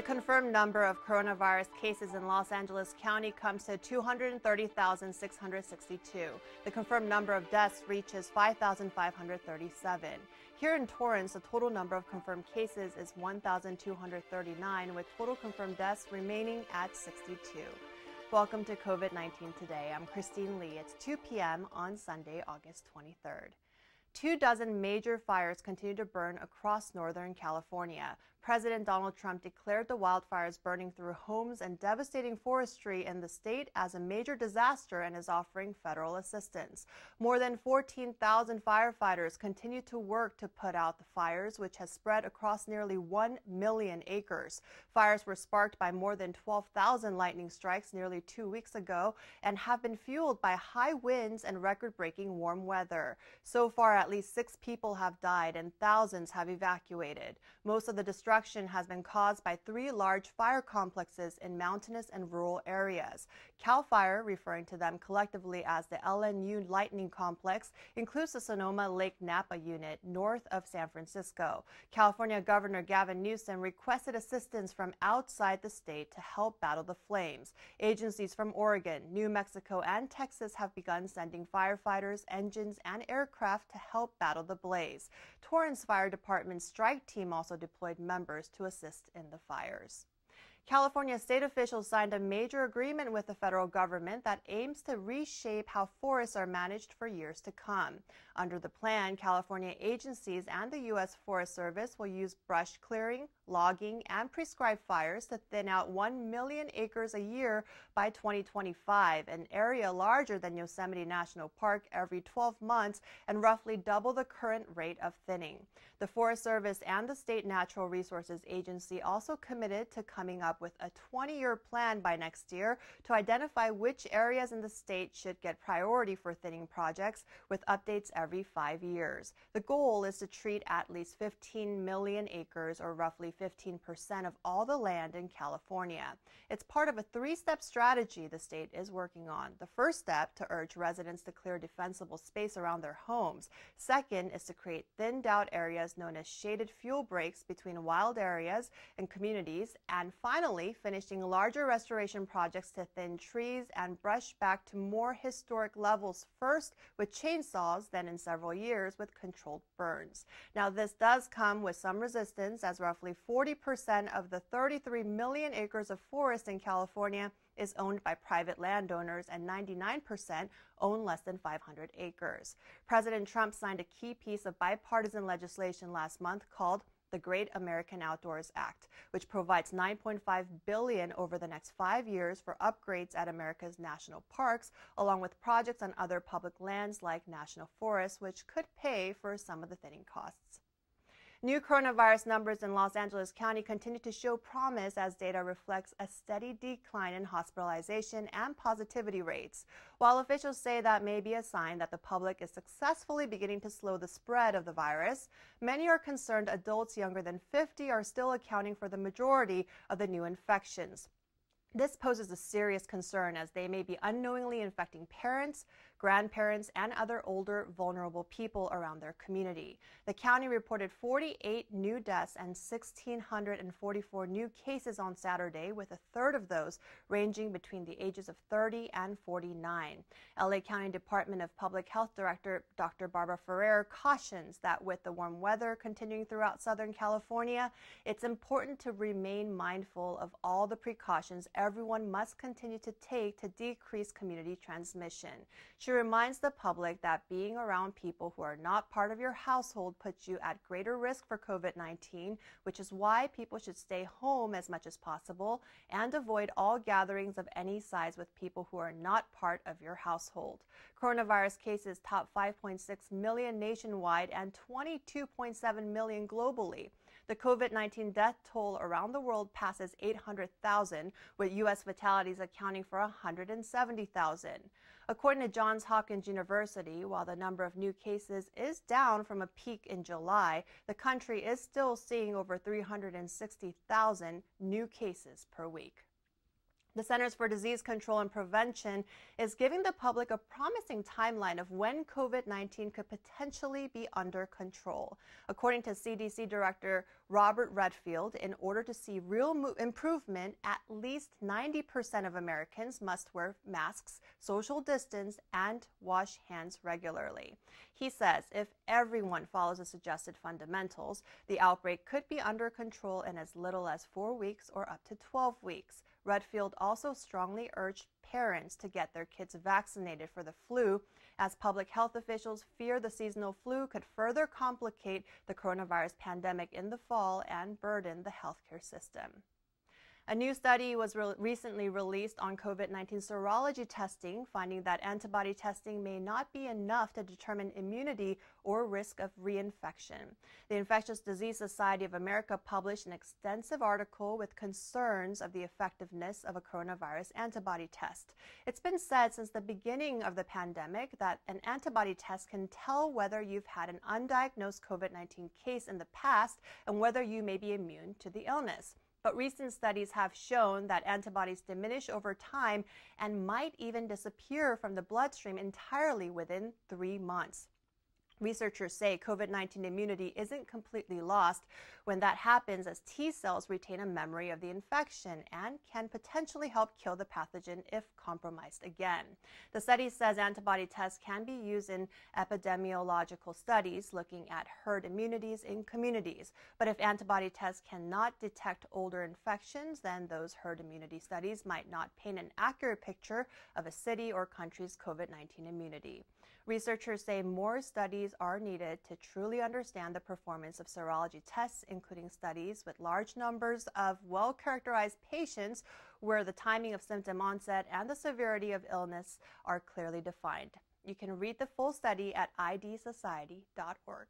The confirmed number of coronavirus cases in Los Angeles County comes to 230,662. The confirmed number of deaths reaches 5,537. Here in Torrance, the total number of confirmed cases is 1,239, with total confirmed deaths remaining at 62. Welcome to COVID 19 Today. I'm Christine Lee. It's 2 p.m. on Sunday, August 23rd. Two dozen major fires continue to burn across Northern California. President Donald Trump declared the wildfires burning through homes and devastating forestry in the state as a major disaster and is offering federal assistance. More than 14,000 firefighters continue to work to put out the fires, which has spread across nearly 1 million acres. Fires were sparked by more than 12,000 lightning strikes nearly two weeks ago and have been fueled by high winds and record breaking warm weather. So far, at least six people have died and thousands have evacuated. Most of the destruction destruction has been caused by three large fire complexes in mountainous and rural areas. CAL FIRE, referring to them collectively as the LNU Lightning Complex, includes the Sonoma Lake Napa unit north of San Francisco. California Governor Gavin Newsom requested assistance from outside the state to help battle the flames. Agencies from Oregon, New Mexico, and Texas have begun sending firefighters, engines, and aircraft to help battle the blaze. Torrance Fire Department's strike team also deployed members members to assist in the fires. California state officials signed a major agreement with the federal government that aims to reshape how forests are managed for years to come. Under the plan, California agencies and the U.S. Forest Service will use brush clearing, logging, and prescribed fires to thin out 1 million acres a year by 2025, an area larger than Yosemite National Park every 12 months and roughly double the current rate of thinning. The Forest Service and the State Natural Resources Agency also committed to coming up with a 20 year plan by next year to identify which areas in the state should get priority for thinning projects with updates every five years. The goal is to treat at least 15 million acres or roughly 15% of all the land in California. It's part of a three step strategy the state is working on. The first step to urge residents to clear defensible space around their homes. Second is to create thinned out areas known as shaded fuel breaks between wild areas and communities. And finally, finishing larger restoration projects to thin trees and brush back to more historic levels first with chainsaws, then in several years with controlled burns. Now, this does come with some resistance as roughly 40% of the 33 million acres of forest in California is owned by private landowners and 99% own less than 500 acres. President Trump signed a key piece of bipartisan legislation last month called the Great American Outdoors Act, which provides 9.5 billion over the next 5 years for upgrades at America's national parks along with projects on other public lands like national forests which could pay for some of the thinning costs. New coronavirus numbers in Los Angeles County continue to show promise as data reflects a steady decline in hospitalization and positivity rates. While officials say that may be a sign that the public is successfully beginning to slow the spread of the virus, many are concerned adults younger than 50 are still accounting for the majority of the new infections. This poses a serious concern as they may be unknowingly infecting parents, grandparents, and other older, vulnerable people around their community. The county reported 48 new deaths and 1,644 new cases on Saturday, with a third of those ranging between the ages of 30 and 49. LA County Department of Public Health Director Dr. Barbara Ferrer cautions that with the warm weather continuing throughout Southern California, it's important to remain mindful of all the precautions everyone must continue to take to decrease community transmission. She she reminds the public that being around people who are not part of your household puts you at greater risk for COVID 19, which is why people should stay home as much as possible and avoid all gatherings of any size with people who are not part of your household. Coronavirus cases top 5.6 million nationwide and 22.7 million globally. The COVID 19 death toll around the world passes 800,000, with U.S. fatalities accounting for 170,000. According to Johns Hopkins University, while the number of new cases is down from a peak in July, the country is still seeing over 360,000 new cases per week. The Centers for Disease Control and Prevention is giving the public a promising timeline of when COVID 19 could potentially be under control. According to CDC Director Robert Redfield, in order to see real mo- improvement, at least 90% of Americans must wear masks, social distance, and wash hands regularly. He says if everyone follows the suggested fundamentals, the outbreak could be under control in as little as four weeks or up to 12 weeks. Redfield also strongly urged parents to get their kids vaccinated for the flu, as public health officials fear the seasonal flu could further complicate the coronavirus pandemic in the fall and burden the healthcare system. A new study was re recently released on COVID 19 serology testing, finding that antibody testing may not be enough to determine immunity or risk of reinfection. The Infectious Disease Society of America published an extensive article with concerns of the effectiveness of a coronavirus antibody test. It's been said since the beginning of the pandemic that an antibody test can tell whether you've had an undiagnosed COVID 19 case in the past and whether you may be immune to the illness. But recent studies have shown that antibodies diminish over time and might even disappear from the bloodstream entirely within three months. Researchers say COVID 19 immunity isn't completely lost when that happens, as T cells retain a memory of the infection and can potentially help kill the pathogen if compromised again. The study says antibody tests can be used in epidemiological studies looking at herd immunities in communities. But if antibody tests cannot detect older infections, then those herd immunity studies might not paint an accurate picture of a city or country's COVID 19 immunity. Researchers say more studies are needed to truly understand the performance of serology tests, including studies with large numbers of well characterized patients where the timing of symptom onset and the severity of illness are clearly defined. You can read the full study at idsociety.org.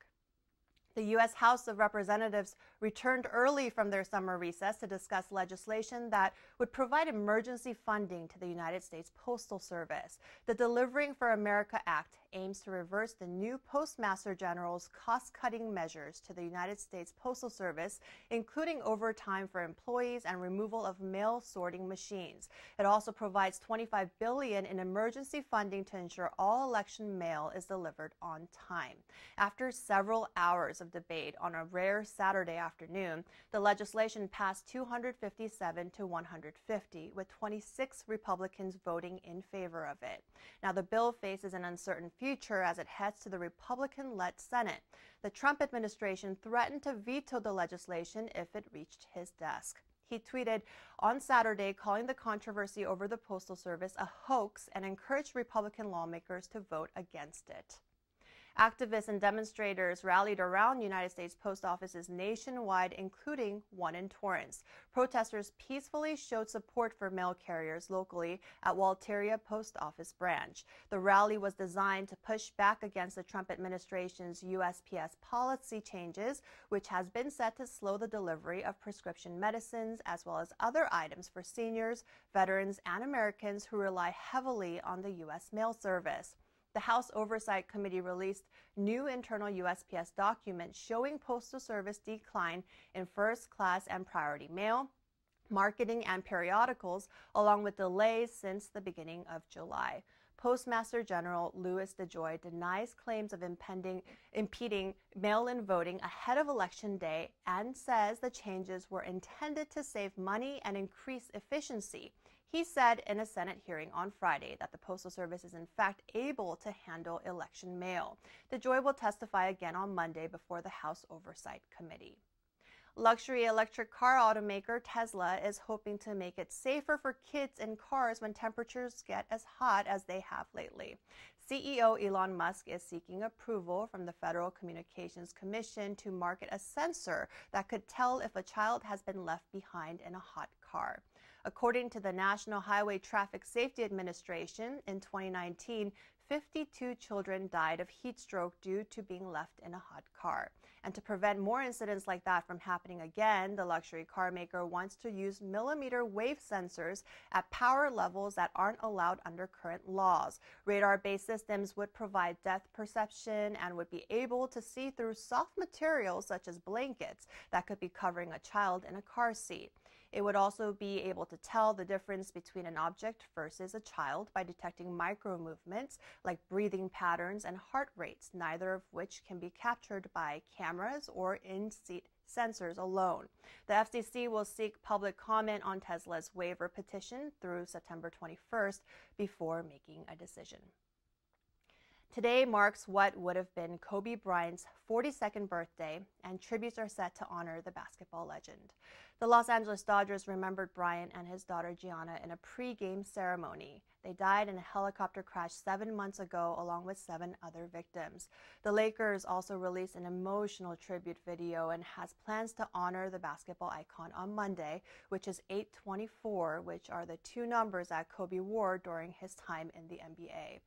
The U.S. House of Representatives returned early from their summer recess to discuss legislation that would provide emergency funding to the United States Postal Service. The Delivering for America Act aims to reverse the new Postmaster General's cost cutting measures to the United States Postal Service, including overtime for employees and removal of mail sorting machines. It also provides 25 billion in emergency funding to ensure all election mail is delivered on time. After several hours of debate on a rare Saturday afternoon, the legislation passed 257 to 150, with 26 Republicans voting in favor of it. Now, the bill faces an uncertain future as it heads to the Republican led Senate. The Trump administration threatened to veto the legislation if it reached his desk. He tweeted on Saturday calling the controversy over the Postal Service a hoax and encouraged Republican lawmakers to vote against it. Activists and demonstrators rallied around United States post offices nationwide, including one in Torrance. Protesters peacefully showed support for mail carriers locally at Walteria Post Office branch. The rally was designed to push back against the Trump administration's USPS policy changes, which has been set to slow the delivery of prescription medicines as well as other items for seniors, veterans, and Americans who rely heavily on the U.S. mail service the House Oversight Committee released new internal USPS documents showing Postal Service decline in first class and priority mail, marketing, and periodicals, along with delays since the beginning of July. Postmaster General Louis DeJoy denies claims of impending, impeding mail in voting ahead of Election Day and says the changes were intended to save money and increase efficiency. He said in a Senate hearing on Friday that the Postal Service is in fact able to handle election mail. DeJoy will testify again on Monday before the House Oversight Committee. Luxury electric car automaker Tesla is hoping to make it safer for kids in cars when temperatures get as hot as they have lately. CEO Elon Musk is seeking approval from the Federal Communications Commission to market a sensor that could tell if a child has been left behind in a hot car. According to the National Highway Traffic Safety Administration, in 2019, 52 children died of heat stroke due to being left in a hot car. And to prevent more incidents like that from happening again, the luxury car maker wants to use millimeter wave sensors at power levels that aren't allowed under current laws. Radar based systems would provide depth perception and would be able to see through soft materials such as blankets that could be covering a child in a car seat. It would also be able to tell the difference between an object versus a child by detecting micro movements like breathing patterns and heart rates, neither of which can be captured by cameras or in seat sensors alone. The FCC will seek public comment on Tesla's waiver petition through September 21st before making a decision. Today marks what would have been Kobe Bryant's 42nd birthday, and tributes are set to honor the basketball legend. The Los Angeles Dodgers remembered Bryant and his daughter Gianna in a pre-game ceremony. They died in a helicopter crash seven months ago, along with seven other victims. The Lakers also released an emotional tribute video and has plans to honor the basketball icon on Monday, which is 824, which are the two numbers that Kobe wore during his time in the NBA.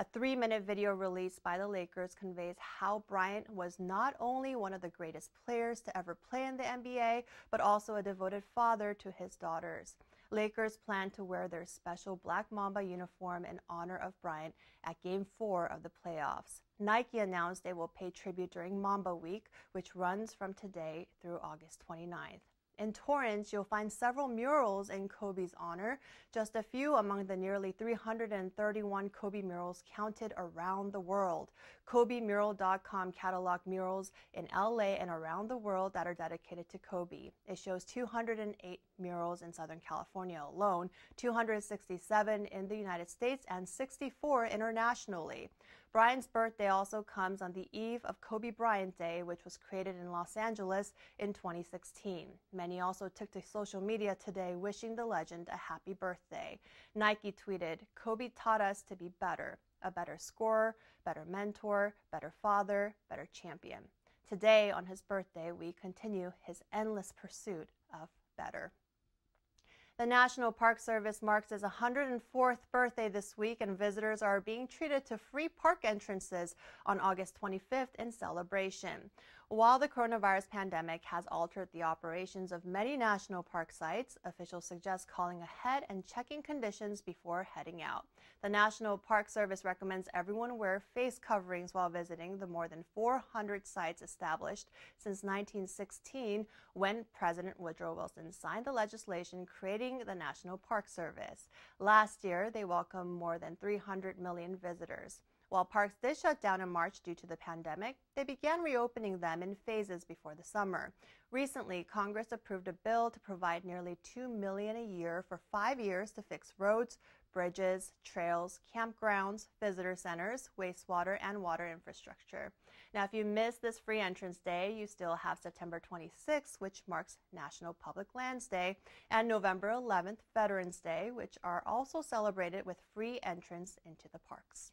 A three minute video released by the Lakers conveys how Bryant was not only one of the greatest players to ever play in the NBA, but also a devoted father to his daughters. Lakers plan to wear their special Black Mamba uniform in honor of Bryant at Game 4 of the playoffs. Nike announced they will pay tribute during Mamba Week, which runs from today through August 29th. In Torrance, you'll find several murals in Kobe's honor, just a few among the nearly 331 Kobe murals counted around the world. KobeMural.com catalog murals in LA and around the world that are dedicated to Kobe. It shows 208 murals in Southern California alone, 267 in the United States, and 64 internationally. Bryant's birthday also comes on the eve of Kobe Bryant Day, which was created in Los Angeles in 2016. Many also took to social media today wishing the legend a happy birthday. Nike tweeted, Kobe taught us to be better, a better scorer, better mentor, better father, better champion. Today, on his birthday, we continue his endless pursuit of better. The National Park Service marks its 104th birthday this week, and visitors are being treated to free park entrances on August 25th in celebration. While the coronavirus pandemic has altered the operations of many national park sites, officials suggest calling ahead and checking conditions before heading out. The National Park Service recommends everyone wear face coverings while visiting the more than 400 sites established since 1916 when President Woodrow Wilson signed the legislation creating the National Park Service. Last year, they welcomed more than 300 million visitors. While parks did shut down in March due to the pandemic, they began reopening them in phases before the summer. Recently, Congress approved a bill to provide nearly 2 million a year for 5 years to fix roads, bridges, trails, campgrounds, visitor centers, wastewater, and water infrastructure. Now, if you missed this free entrance day, you still have September 26th, which marks National Public Lands Day, and November 11th, Veterans Day, which are also celebrated with free entrance into the parks.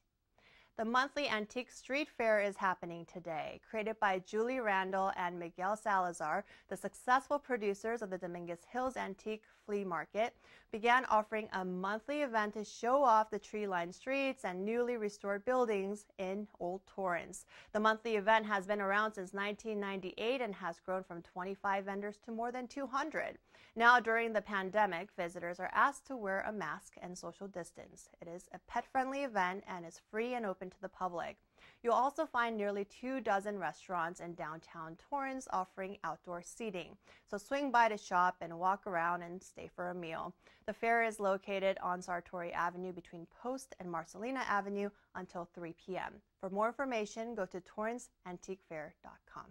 The monthly Antique Street Fair is happening today. Created by Julie Randall and Miguel Salazar, the successful producers of the Dominguez Hills Antique Flea Market began offering a monthly event to show off the tree-lined streets and newly restored buildings in Old Torrance. The monthly event has been around since 1998 and has grown from 25 vendors to more than 200. Now, during the pandemic, visitors are asked to wear a mask and social distance. It is a pet-friendly event and is free and open to the public. You'll also find nearly two dozen restaurants in downtown Torrance offering outdoor seating. So swing by to shop and walk around and stay for a meal. The fair is located on Sartori Avenue between Post and Marcelina Avenue until 3 p.m. For more information, go to torranceantiquefair.com.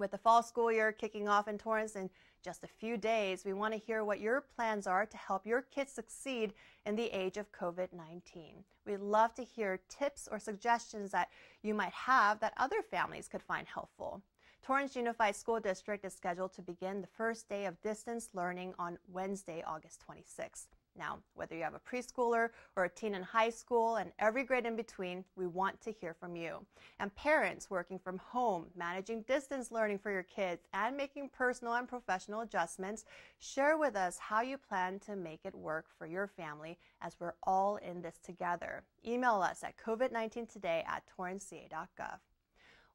With the fall school year kicking off in Torrance in just a few days, we want to hear what your plans are to help your kids succeed in the age of COVID 19. We'd love to hear tips or suggestions that you might have that other families could find helpful. Torrance Unified School District is scheduled to begin the first day of distance learning on Wednesday, August 26th. Now, whether you have a preschooler or a teen in high school and every grade in between, we want to hear from you. And parents working from home, managing distance learning for your kids, and making personal and professional adjustments, share with us how you plan to make it work for your family as we're all in this together. Email us at COVID19today at torranceca.gov.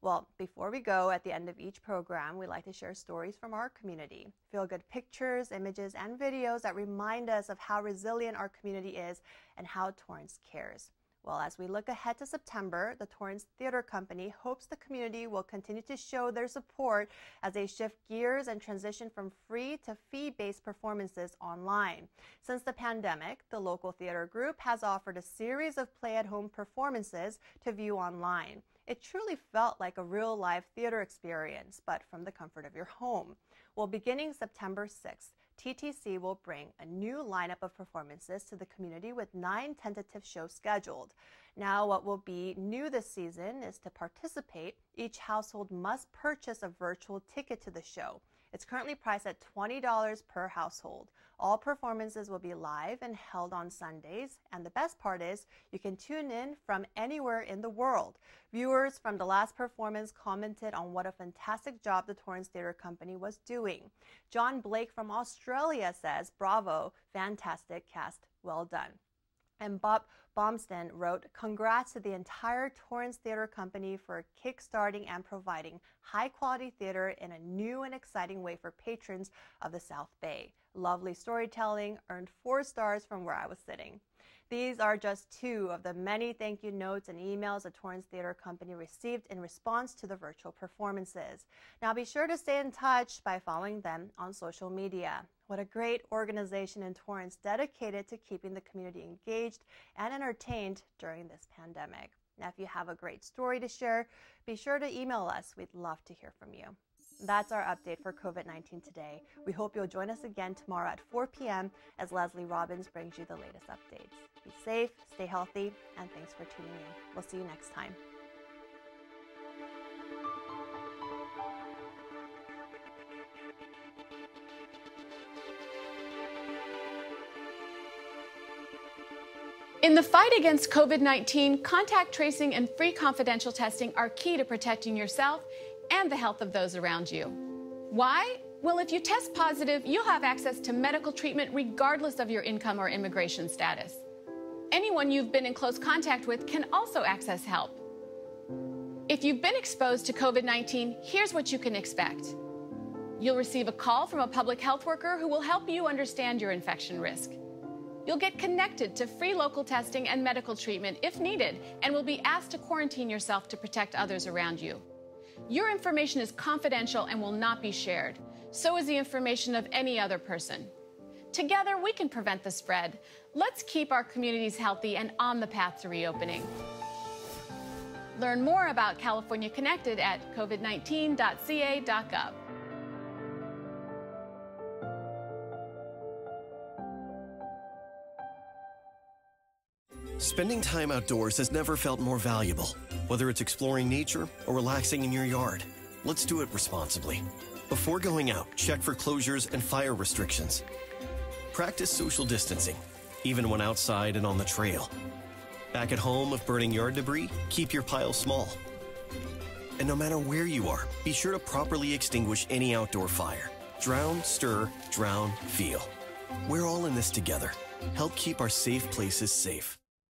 Well, before we go, at the end of each program, we like to share stories from our community. Feel good pictures, images, and videos that remind us of how resilient our community is and how Torrance cares. Well, as we look ahead to September, the Torrance Theater Company hopes the community will continue to show their support as they shift gears and transition from free to fee based performances online. Since the pandemic, the local theater group has offered a series of play at home performances to view online. It truly felt like a real live theater experience, but from the comfort of your home. Well, beginning September 6th, TTC will bring a new lineup of performances to the community with nine tentative shows scheduled. Now, what will be new this season is to participate, each household must purchase a virtual ticket to the show. It's currently priced at $20 per household. All performances will be live and held on Sundays. And the best part is you can tune in from anywhere in the world. Viewers from the last performance commented on what a fantastic job the Torrance Theater Company was doing. John Blake from Australia says, Bravo, fantastic cast, well done. And Bob Bomston wrote, Congrats to the entire Torrance Theater Company for kickstarting and providing high quality theater in a new and exciting way for patrons of the South Bay. Lovely storytelling earned four stars from where I was sitting. These are just two of the many thank you notes and emails the Torrance Theater Company received in response to the virtual performances. Now be sure to stay in touch by following them on social media. What a great organization in Torrance dedicated to keeping the community engaged and entertained during this pandemic. Now, if you have a great story to share, be sure to email us. We'd love to hear from you. That's our update for COVID 19 today. We hope you'll join us again tomorrow at 4 p.m. as Leslie Robbins brings you the latest updates. Be safe, stay healthy, and thanks for tuning in. We'll see you next time. In the fight against COVID 19, contact tracing and free confidential testing are key to protecting yourself and the health of those around you. Why? Well, if you test positive, you'll have access to medical treatment regardless of your income or immigration status. Anyone you've been in close contact with can also access help. If you've been exposed to COVID 19, here's what you can expect. You'll receive a call from a public health worker who will help you understand your infection risk. You'll get connected to free local testing and medical treatment if needed, and will be asked to quarantine yourself to protect others around you. Your information is confidential and will not be shared. So is the information of any other person. Together, we can prevent the spread. Let's keep our communities healthy and on the path to reopening. Learn more about California Connected at covid19.ca.gov. Spending time outdoors has never felt more valuable. Whether it's exploring nature or relaxing in your yard, let's do it responsibly. Before going out, check for closures and fire restrictions. Practice social distancing, even when outside and on the trail. Back at home, if burning yard debris, keep your pile small. And no matter where you are, be sure to properly extinguish any outdoor fire. Drown, stir, drown, feel. We're all in this together. Help keep our safe places safe.